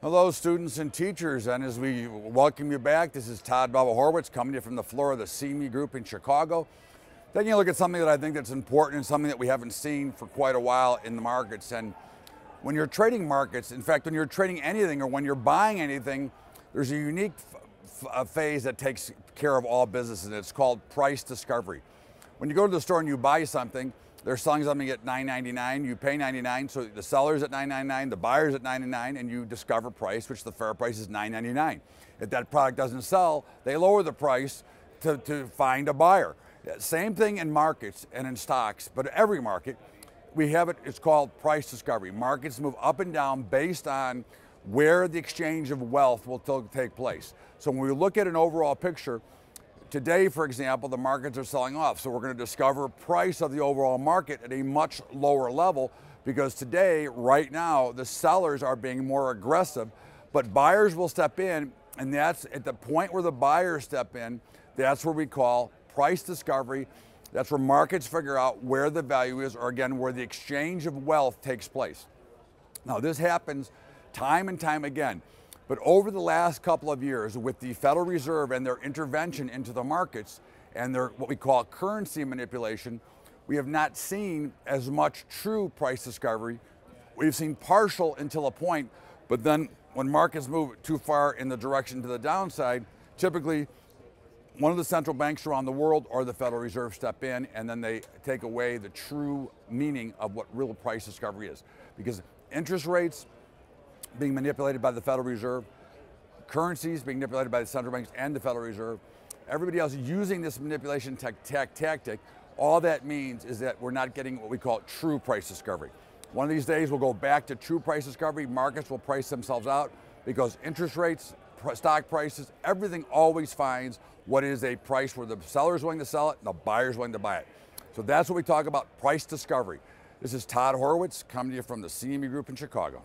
Hello, students and teachers, and as we welcome you back, this is Todd Bubba Horwitz coming to you from the floor of the CME Group in Chicago. Taking a look at something that I think that's important and something that we haven't seen for quite a while in the markets. And when you're trading markets, in fact, when you're trading anything or when you're buying anything, there's a unique phase that takes care of all businesses, and it's called price discovery. When you go to the store and you buy something, they're selling something at $9.99, you pay 99, so the seller's at $9.99, the buyer's at $9.99, and you discover price, which the fair price is $9.99. If that product doesn't sell, they lower the price to, to find a buyer. Same thing in markets and in stocks, but every market, we have it, it's called price discovery. Markets move up and down based on where the exchange of wealth will take place. So when we look at an overall picture, Today, for example, the markets are selling off, so we're going to discover price of the overall market at a much lower level because today, right now, the sellers are being more aggressive, but buyers will step in, and that's at the point where the buyers step in, that's where we call price discovery. That's where markets figure out where the value is, or again, where the exchange of wealth takes place. Now, this happens time and time again. But over the last couple of years, with the Federal Reserve and their intervention into the markets and their what we call currency manipulation, we have not seen as much true price discovery. We've seen partial until a point, but then when markets move too far in the direction to the downside, typically one of the central banks around the world or the Federal Reserve step in and then they take away the true meaning of what real price discovery is. Because interest rates, being manipulated by the Federal Reserve, currencies being manipulated by the central banks and the Federal Reserve, everybody else using this manipulation tactic, all that means is that we're not getting what we call true price discovery. One of these days we'll go back to true price discovery. Markets will price themselves out because interest rates, stock prices, everything always finds what is a price where the seller is willing to sell it and the buyer is willing to buy it. So that's what we talk about price discovery. This is Todd Horowitz coming to you from the CME Group in Chicago.